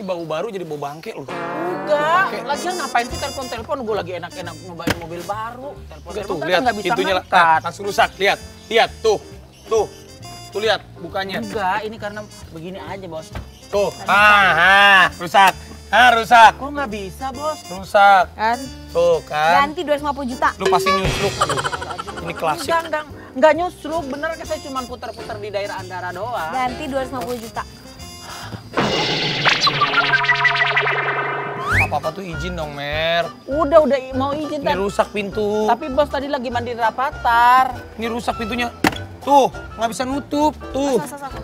Ini bau baru jadi bau bangke lu. Enggak, lagian ngapain sih telepon-telepon? Gue lagi enak-enak nyobain mobil baru. Enggak Telepon-telepon tuh, kan lihat nggak bisa pintunya lah. ngangkat. Nah, langsung rusak. Lihat, lihat tuh, tuh, tuh lihat bukanya. Enggak, ini karena begini aja bos. Tuh, ah, ah, rusak, ah, rusak, Kok nggak bisa bos? rusak. Kan? Tuh kan, Ganti 250 juta. lu pasti nyusruk. Aduh, Ini klasik. Enggak, enggak, enggak nyusruk. Bener kan saya cuma putar-putar di daerah Andara doang. Ganti 250 juta. Apa-apa tuh izin dong, Mer. Udah, udah mau izin Ini rusak pintu. Tapi bos tadi lagi mandi rapatar. Ini rusak pintunya. Tuh, nggak bisa nutup. Tuh. Sasa, sasa.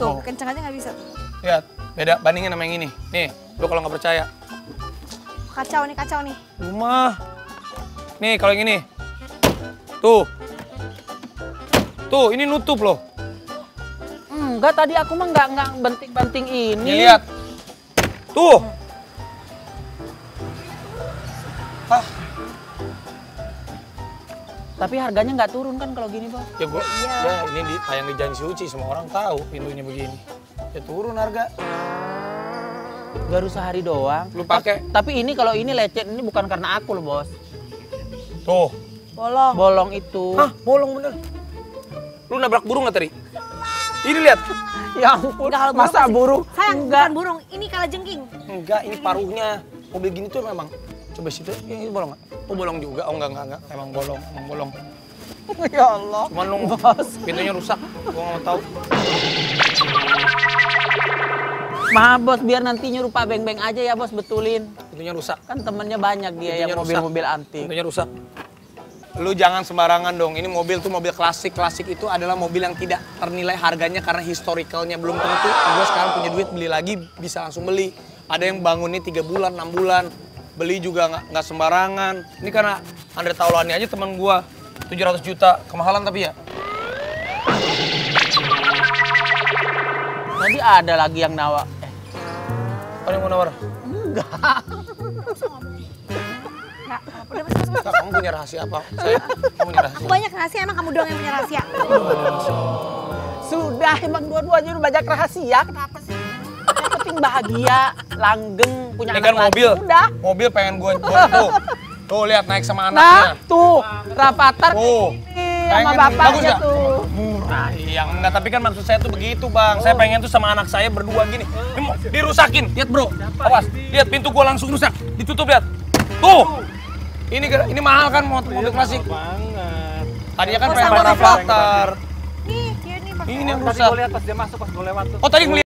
Tuh, Oh. kenceng aja nggak bisa. Lihat, beda bandingin sama yang ini. Nih, lu kalau nggak percaya. Kacau nih, kacau nih. Rumah. Nih, kalau yang ini. Tuh. Tuh, ini nutup loh. Enggak, tadi aku mah enggak enggak banting-banting ini. Nih, lihat. Tuh. Ah, Tapi harganya nggak turun kan kalau gini bos? ya gua, ya ini di, tayang di Janji Suci, semua orang tahu pintunya begini. Ya turun harga. Baru sehari doang. Lu pakai. Tapi ini kalau ini lecet ini bukan karena aku loh bos. Tuh. Bolong. Bolong itu. Hah, bolong bener. Lu nabrak burung nggak tadi? Ini lihat. Ya ampun, Enggak, kalau masa pasti- burung? Sayang, Enggak. bukan burung. Ini kala jengking. Enggak, ini paruhnya. Mobil gini tuh memang. Coba situ, ini bolong nggak? Oh bolong juga. Oh enggak, enggak, enggak. Emang bolong, emang bolong. ya Allah. Cuman lu Bos. pintunya rusak. Gua nggak mau tahu. Maaf bos, biar nanti nyuruh Pak Beng Beng aja ya bos betulin. Pintunya rusak. Kan temennya banyak dia Pintunya yang mobil-mobil antik. Pintunya rusak. Lu jangan sembarangan dong. Ini mobil tuh mobil klasik. Klasik itu adalah mobil yang tidak ternilai harganya karena historicalnya belum tentu. Gue sekarang punya duit beli lagi bisa langsung beli. Ada yang bangun ini tiga bulan, enam bulan. Beli juga nggak nggak sembarangan. Ini karena Andre Taulani aja teman gua 700 juta kemahalan tapi ya. Tadi ada lagi yang nawa. Eh, Apa yang mau nawar? enggak. Enggak, apa udah masuk, masuk. Kak, kamu punya rahasia apa? Saya, kamu punya rahasia. Aku banyak rahasia, emang kamu doang yang punya rahasia. Sudah, emang dua-duanya udah banyak rahasia. Kenapa sih? Yang penting bahagia, langgeng, punya Ini anak kan lagi. mobil. Udah. Mobil pengen gua, gua tuh. Tuh lihat naik sama Nah, anaknya. tuh, Rapatar Tuh. ini sama bapaknya tuh. Murah. Iya, enggak, tapi kan maksud saya tuh begitu, Bang. Saya pengen tuh sama anak saya berdua gini. Ini mau dirusakin. Lihat, Bro. Awas. Lihat pintu gua langsung rusak. Ditutup, lihat. Tuh. Ini gara- ini mahal kan motor mobil klasik. banget. Tadinya kan Oh, pengen sama Rafathar. Nih, dia nih. pakai- Ini yang Tadi rusak. gue lihat pas dia masuk pas gue lewat tuh. Oh, tadi ngeliat